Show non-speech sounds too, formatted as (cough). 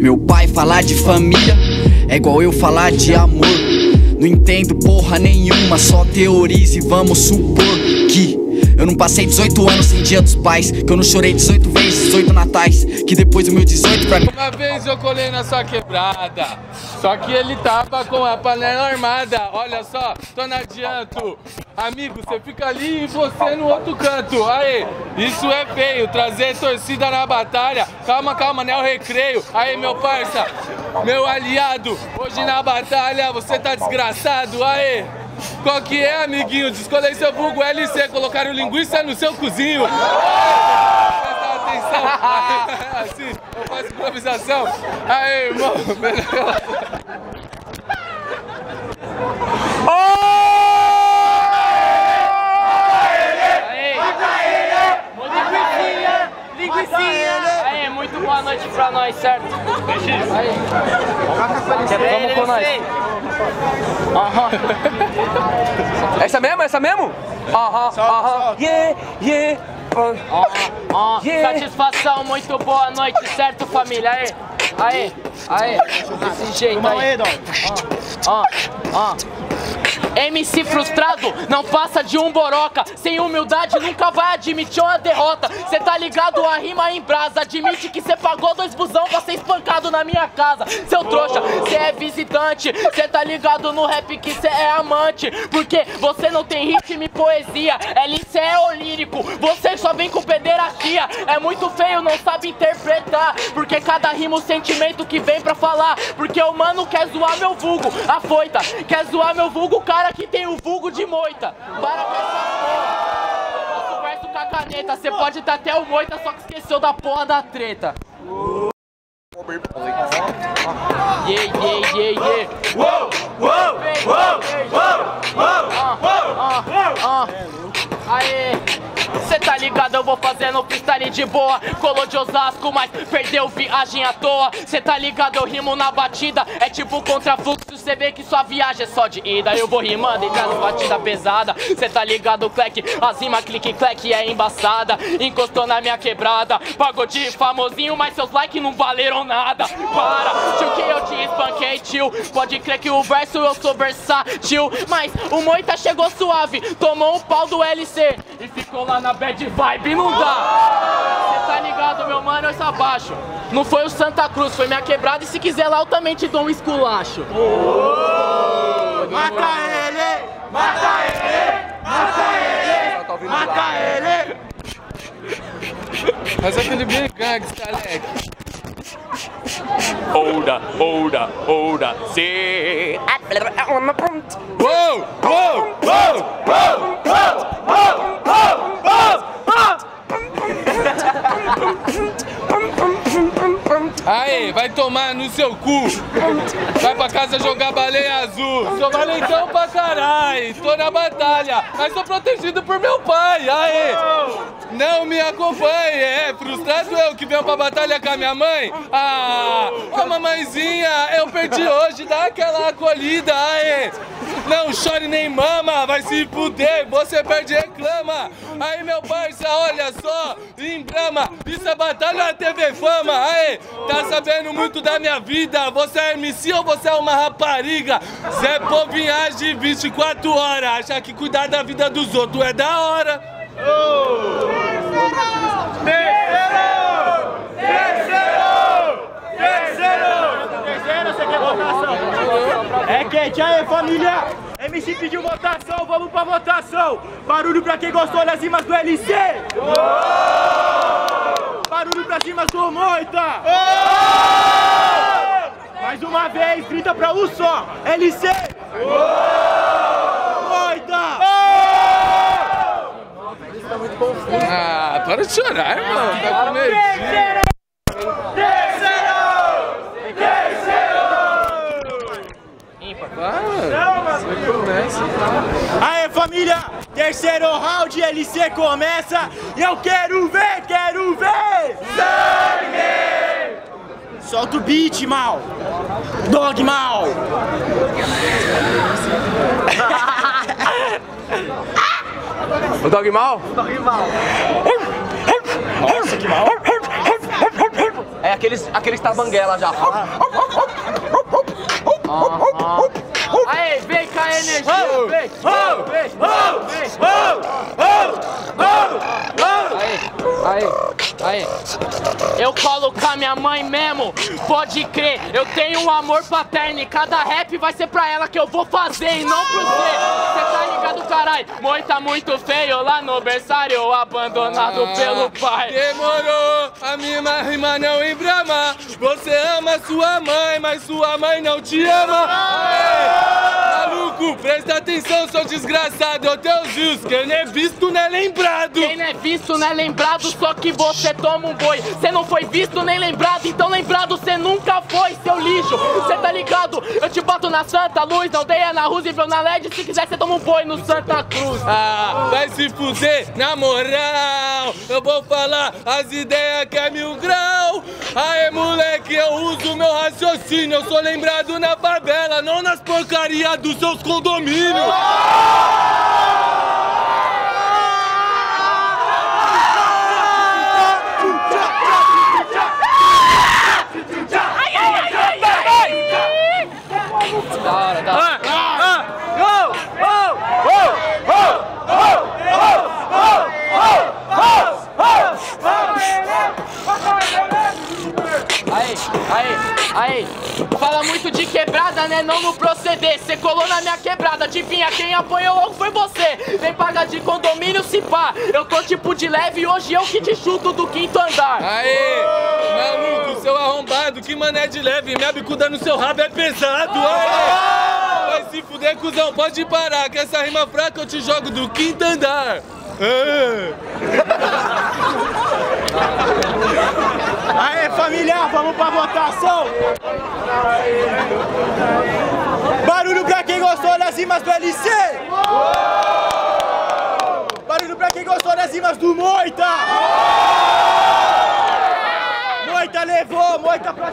Meu pai falar de família é igual eu falar de amor. Não entendo porra nenhuma, só teorize e vamos supor que eu não passei 18 anos sem dia dos pais, que eu não chorei 18 vezes, 18 natais, que depois do meu 18 pra mim. Uma vez eu colei na sua quebrada, só que ele tava com a panela armada. Olha só, tô no adianto. Amigo, você fica ali e você no outro canto. Aê, isso é feio, trazer torcida na batalha. Calma, calma, não é o recreio. Aê, meu parça, meu aliado, hoje na batalha você tá desgraçado. Aê. Qual que é, amiguinho? Descolei seu vulgo LC, colocaram linguiça no seu cozinho. Presta atenção. Assim, eu faço improvisação. Aí, irmão. Boa noite pra nós, certo? Aí. Vamos com nós. Aham. (laughs) Essa mesmo? Essa mesmo? Aham, aham. Yeah, yeah. Ó, ó, Yeah. satisfação, muito boa noite, certo, família? Aê, aê, aê, desse jeito aí. Ó, ó, ó. MC frustrado não passa de um boroca. Sem humildade nunca vai admitir uma derrota. Cê tá ligado a rima em brasa. Admite que cê pagou dois busão pra ser espancado na minha casa. Seu trouxa, cê é visitante. Cê tá ligado no rap que cê é amante. Porque você não tem ritmo e poesia. LC é olírico. Você só vem com pederastia. É muito feio, não sabe interpretar. Porque cada rima o sentimento que vem pra falar. Porque o mano quer zoar meu vulgo. Afoita, quer zoar meu vulgo, cara que tem o vulgo de moita. Para com essa porra. Eu faço verso com a caneta. Você pode dar até o moita, só que esqueceu da porra da treta. Yeah, yeah, yeah, yeah. Uou, uou, uou, uou, Aê, cê tá ligado, eu vou fazendo freestyle de boa. Colou de Osasco, mas perdeu viagem à toa. Cê tá ligado, eu rimo na batida. É tipo contrafluxo, cê vê que sua viagem é só de ida. Eu vou rimando e batida pesada. Cê tá ligado, cleque, as rima clique cleque é embaçada. Encostou na minha quebrada. Pagou de famosinho, mas seus likes não valeram nada. Para, tio que eu te espanquei, tio. Pode crer que o verso eu sou versátil. Mas o Moita chegou suave Tomou um pau do LC E ficou lá na bad vibe, não dá Cê tá ligado, meu mano, eu só abaixo Não foi o Santa Cruz, foi minha quebrada E se quiser lá eu também te dou um esculacho Mata ele! Mata ele! Mata ele! Mata ele! Faz aquele bem gangsta, Alex. Olda, olda, olda. Se. Uou, uou, uou, uou, uou, uou, Aí, vai tomar no seu cu. Vai pra casa jogar baleia azul. Sou valentão pra caralho. Tô na batalha, mas sou protegido por meu pai. Aí, não me acompanhe. É frustrado eu que venho pra batalha com a minha mãe. Ah, ô mamãezinha, eu perdi hoje. Dá aquela acolhida. Aí, não chore nem mama. Vai se fuder. Você perde reclama. Aí, meu parça, olha só. Em Brahma, isso é batalha na TV Fama. Aí, tá sabendo muito da minha vida. Você é MC ou você é uma rapariga? Zé Povinhagem de 24 horas. Acha que cuidar da vida dos outros é da hora. É quente aí, família! MC pediu votação, vamos pra votação! Barulho pra quem gostou das rimas do LC! Barulho pras rimas do Moita! Mais uma vez, grita pra um só! LC! Moita! Ah, para de chorar, irmão. Tá com medo. Aê família, terceiro round LC começa e eu quero ver, quero ver! Sangue! Solta o beat, mal! Dog mal! (laughs) O Dog Mal? Nossa, que mal! É aqueles, aqueles tabanguela já. Aê, vem a energia, vem, vem, vem. Aí, aí. Eu colo com a minha mãe mesmo, pode crer. Eu tenho um amor paterno e cada rap vai ser pra ela que eu vou fazer e não pro você. Cê tá ligado, caralho? Mãe tá muito feio lá no berçário, abandonado pelo pai. Demorou, a minha rima não embrama. Você ama sua mãe, mas sua mãe não te ama. Aê, maluco, presta atenção, seu desgraçado. Eu tenho rios, quem não é visto não é lembrado. Quem não é visto não é lembrado, só que você toma um boi. Você não foi visto nem lembrado, então lembrado você nunca foi, seu lixo. Você tá ligado? Eu te boto na Santa Luz, não aldeia na Roosevelt, na LED. Se quiser, você toma um boi no Santa Cruz. Ah, vai se fuder, na moral. Eu vou falar as ideias que é mil grau. Aê, moleque, eu uso meu raciocínio. Eu sou lembrado na favela, não nas porcarias dos seus condomínios. Da hora, da hora. Aí, aí, aí. Fala muito de quebrada, né? Não no proceder. Cê colou na minha quebrada. Adivinha quem apanhou logo foi você. Vem pagar de condomínio se pá. Eu tô tipo de leve e hoje eu que te chuto do quinto andar. Aê, maluco, seu arrombado, que mané de leve. Minha bicuda no seu rabo é pesado. Aê, vai se fuder, cuzão, pode parar. Que essa rima fraca eu te jogo do quinto andar. Aê. Aê, família, vamos pra votação! Rimas do LC! Barulho pra quem gostou das rimas do Moita! Moita levou, Moita pra